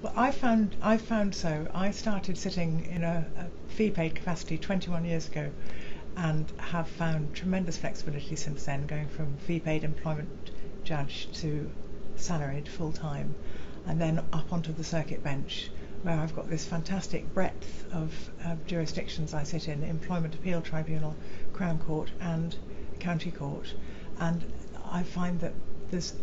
Well, I found I found so. I started sitting in a, a fee paid capacity 21 years ago, and have found tremendous flexibility since then, going from fee paid employment judge to salaried full time, and then up onto the circuit bench, where I've got this fantastic breadth of uh, jurisdictions I sit in: employment appeal tribunal, Crown Court, and County Court, and I find that there's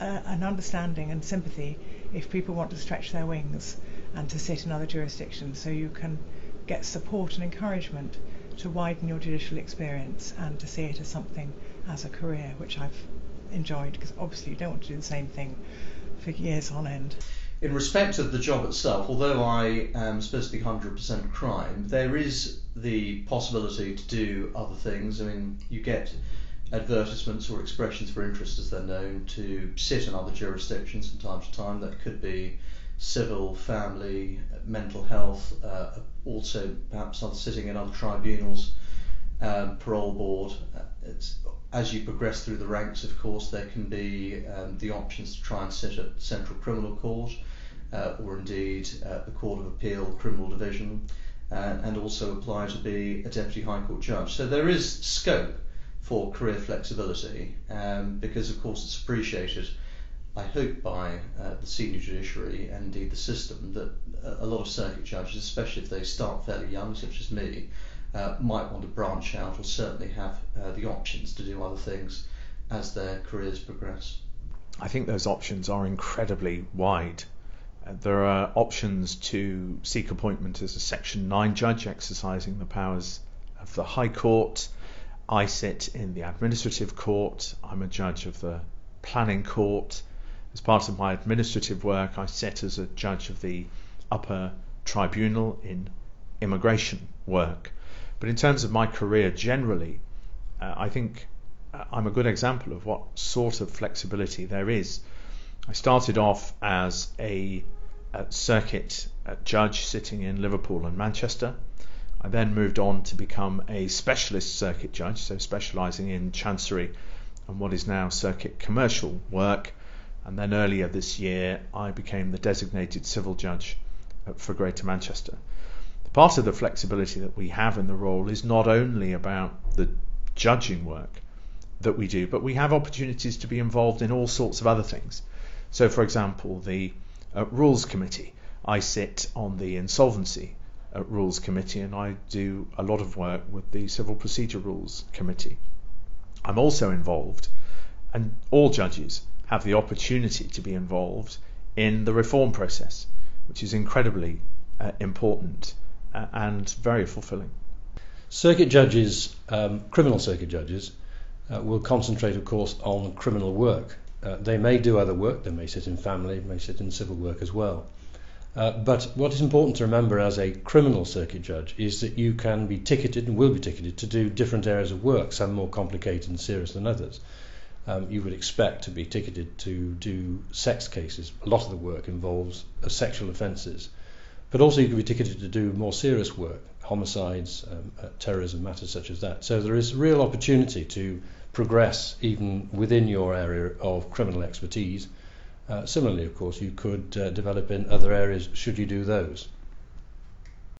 a, an understanding and sympathy if people want to stretch their wings and to sit in other jurisdictions so you can get support and encouragement to widen your judicial experience and to see it as something as a career which I've enjoyed because obviously you don't want to do the same thing for years on end. In respect of the job itself, although I am supposed to be 100% crime, there is the possibility to do other things. I mean, you get advertisements or expressions for interest, as they're known, to sit in other jurisdictions from time to time. That could be civil, family, mental health, uh, also perhaps sitting in other tribunals, um, parole board. It's, as you progress through the ranks, of course, there can be um, the options to try and sit at Central Criminal Court uh, or indeed uh, the Court of Appeal Criminal Division, uh, and also apply to be a Deputy High Court Judge. So there is scope for career flexibility um, because, of course, it's appreciated, I hope, by uh, the senior judiciary and indeed the system that a lot of circuit judges, especially if they start fairly young, such as me, uh, might want to branch out or certainly have uh, the options to do other things as their careers progress. I think those options are incredibly wide. Uh, there are options to seek appointment as a Section 9 judge, exercising the powers of the High Court. I sit in the administrative court. I'm a judge of the planning court. As part of my administrative work, I sit as a judge of the upper tribunal in immigration work. But in terms of my career generally, uh, I think uh, I'm a good example of what sort of flexibility there is. I started off as a, a circuit uh, judge sitting in Liverpool and Manchester. I then moved on to become a specialist circuit judge, so specialising in chancery and what is now circuit commercial work. And then earlier this year, I became the designated civil judge for Greater Manchester. Part of the flexibility that we have in the role is not only about the judging work that we do, but we have opportunities to be involved in all sorts of other things. So, for example, the uh, Rules Committee. I sit on the Insolvency uh, Rules Committee and I do a lot of work with the Civil Procedure Rules Committee. I'm also involved, and all judges have the opportunity to be involved in the reform process, which is incredibly uh, important uh, and very fulfilling. Circuit judges, um, criminal circuit judges, uh, will concentrate, of course, on criminal work. Uh, they may do other work, they may sit in family, may sit in civil work as well. Uh, but what is important to remember as a criminal circuit judge is that you can be ticketed and will be ticketed to do different areas of work, some more complicated and serious than others. Um, you would expect to be ticketed to do sex cases. A lot of the work involves uh, sexual offences. But also you can be ticketed to do more serious work, homicides, um, uh, terrorism, matters such as that. So there is real opportunity to progress even within your area of criminal expertise uh, similarly, of course, you could uh, develop in other areas should you do those.